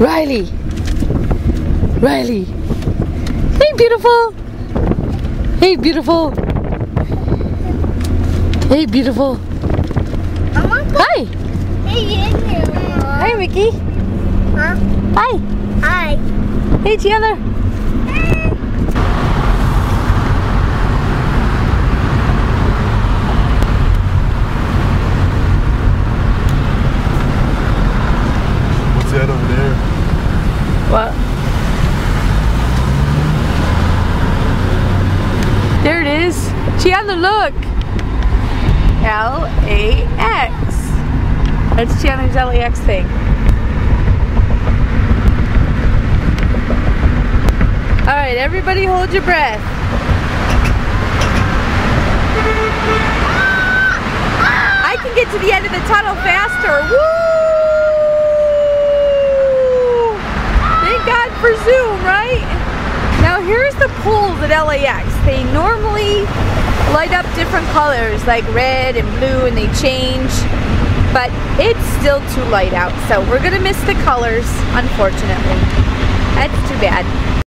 Riley. Riley. Hey, beautiful. Hey, beautiful. Hey, beautiful. Hi. Hey, Hi, Mickey. Huh? Hi. Hi. Hey, Chandler. That over there? What? There it is. Chandler, look. L-A-X. That's Chandler's LAX thing. All right, everybody hold your breath. I can get to the end of the tunnel faster. Woo! For Zoom, right? Now here's the poles at LAX. They normally light up different colors like red and blue and they change, but it's still too light out. So we're gonna miss the colors, unfortunately. That's too bad.